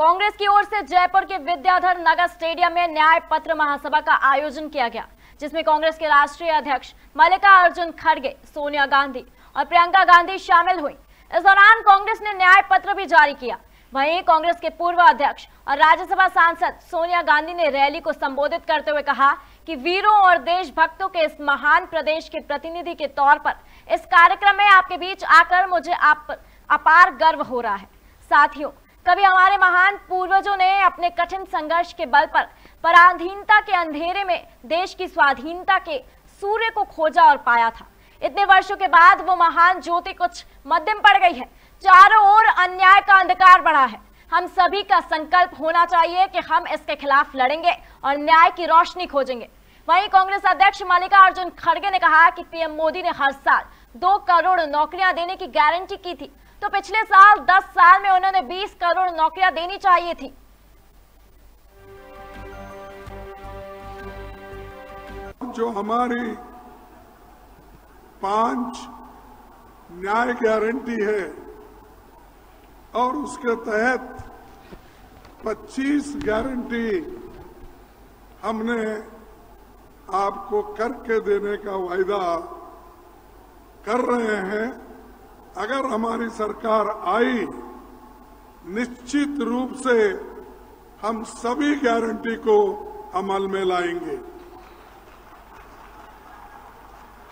कांग्रेस की ओर से जयपुर के विद्याधर नगर स्टेडियम में न्याय पत्र महासभा का आयोजन किया गया, जिसमें कांग्रेस के राष्ट्रीय अध्यक्ष मल्लिका अर्जुन खड़गे, सोनिया गांधी और प्रियंका गांधी शामिल हुई। इस दौरान कांग्रेस ने न्याय पत्र भी जारी किया। वहीं कांग्रेस के पूर्व अध्यक्ष और राज्यसभा सांसद सोनिया गांधी ने रैली को संबोधित करते हुए कहा कि वीरों और देशभक्तों के इस महान प्रदेश के प्रतिनिधि के तौर पर इस कार्यक्रम में आपके बीच आकर मुझे आप अपार गर्व हो रहा है। साथियों कभी हमारे महान पूर्वजों ने अपने कठिन संघर्ष के बल पर पराधीनता के अंधेरे में देश की स्वाधीनता के सूर्य को खोजा और पाया था। इतने वर्षों के बाद वो महान ज्योति कुछ मध्यम पड़ गई है। चारों ओर अन्याय का अंधकार बढ़ा है। हम सभी का संकल्प होना चाहिए कि हम इसके खिलाफ लड़ेंगे और न्याय की रोशनी खोजेंगे। वहीं कांग्रेस अध्यक्ष मल्लिकार्जुन खड़गे ने कहा कि पीएम मोदी ने हर साल दो करोड़ नौकरियाँ देने की गारंटी की थी। तो पिछले साल 10 साल में उन्होंने 20 करोड़ नौकरियाँ देनी चाहिए थी। जो हमारी पाँच न्याय गारंटी है और उसके तहत 25 गारंटी हमने आपको करके देने का वायदा कर रहे हैं अगर हमारी सरकार आई, निश्चित रूप से हम सभी गारंटी को अमल में लाएँगे।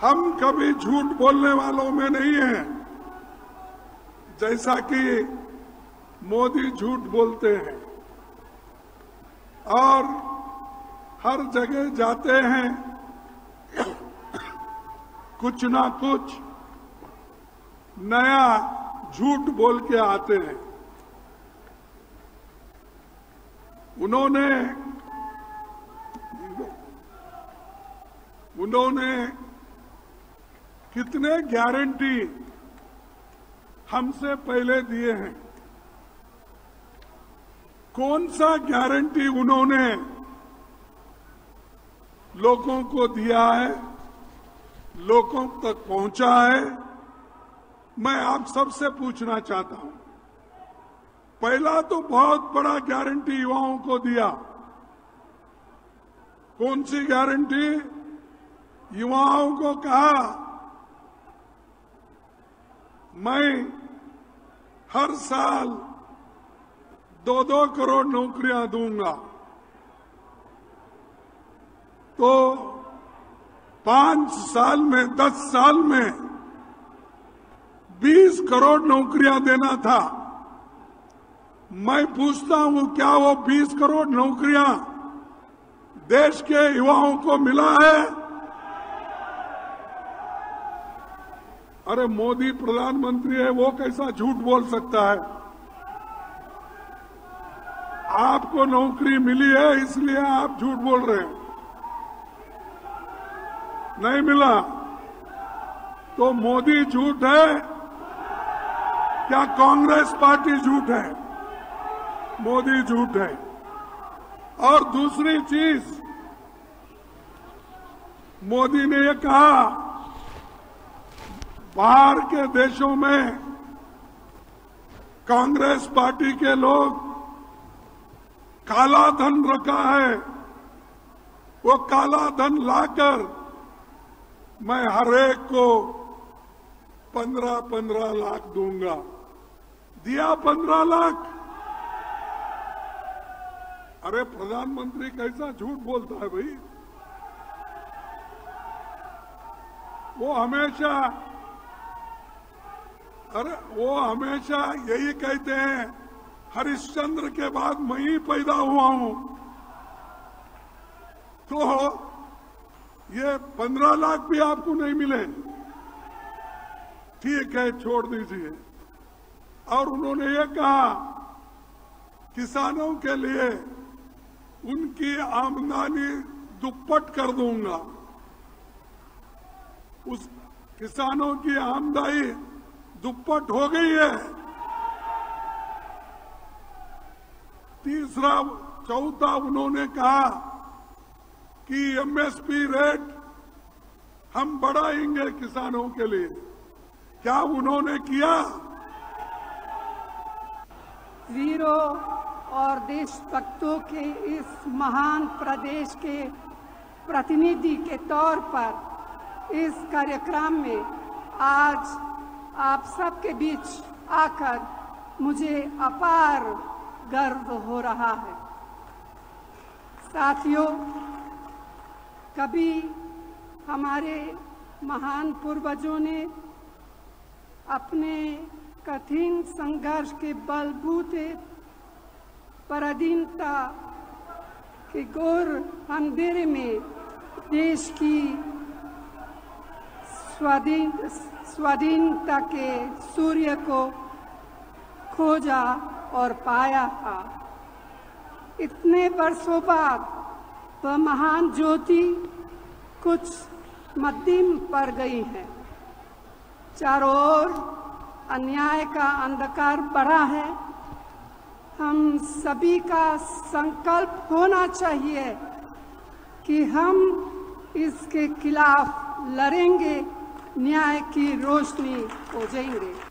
हम कभी झूठ बोलने वालों में नहीं हैं। जैसा कि मोदी झूठ बोलते हैं और हर जगह जाते हैं। कुछ ना कुछ नया झूठ बोल के आते हैं। उन्होंने उन्होंने कितने गारंटी हमसे पहले दिए हैं। कौन सा गारंटी उन्होंने लोगों को दिया है, लोगों तक पहुँचा है? मैं आप सबसे पूछना चाहता हूँ। पहला तो बहुत बड़ा गारंटी युवाओं को दिया। कौन सी गारंटी युवाओं को कहा, मैं हर साल दो दो करोड़ नौकरियाँ दूँगा। तो पाँच साल में, दस साल में करोड़ नौकरियाँ देना था। मैं पूछता हूँ, क्या वो बीस करोड़ नौकरियाँ देश के युवाओं को मिला है? अरे मोदी प्रधानमंत्री है, वो कैसा झूठ बोल सकता है? आपको नौकरी मिली है, इसलिए आप झूठ बोल रहे हैं। नहीं मिला। तो मोदी झूठ है क्या कांग्रेस पार्टी झूठ है? मोदी झूठ है। और दूसरी चीज़, मोदी ने ये कहा, बाहर के देशों में कांग्रेस पार्टी के लोग काला धन रखा है। वो काला धन लाकर मैं हर एक को पंद्रह पंद्रह लाख दूँगा। दिया पंद्रह लाख। अरे प्रधानमंत्री कैसा झूठ बोलता है भाई? वो हमेशा, अरे वो हमेशा यही कहते हैं, हरिश्चंद्र के बाद मैं ही पैदा हुआ हूँ। तो ये पंद्रह लाख भी आपको नहीं मिले। ठीक है, छोड़ दीजिए। और उन्होंने ये कहा, किसानों के लिए उनकी आमदनी दुप्पट कर दूँगा। उस किसानों की आमदनी दुप्पट हो गई है। तीसरा, चौथा उन्होंने कहा कि एमएसपी रेट हम बढ़ाएँगे किसानों के लिए। क्या उन्होंने किया? वीरों और देशभक्तों के इस महान प्रदेश के प्रतिनिधि के तौर पर इस कार्यक्रम में आज आप सबके बीच आकर मुझे अपार गर्व हो रहा है। साथियों, कभी हमारे महान पूर्वजों ने अपने कठिन संघर्ष के बलबूते पराधीनता के घोर अंधेरे में देश की स्वाधीन, स्वाधीनता के सूर्य को खोजा और पाया था। इतने वर्षों बाद वह महान ज्योति कुछ मध्यम पर गई है। चारों ओर अन्याय का अंधकार बढ़ा है। हम सभी का संकल्प होना चाहिए कि हम इसके खिलाफ लड़ेंगे, न्याय की रोशनी हो जाएँगे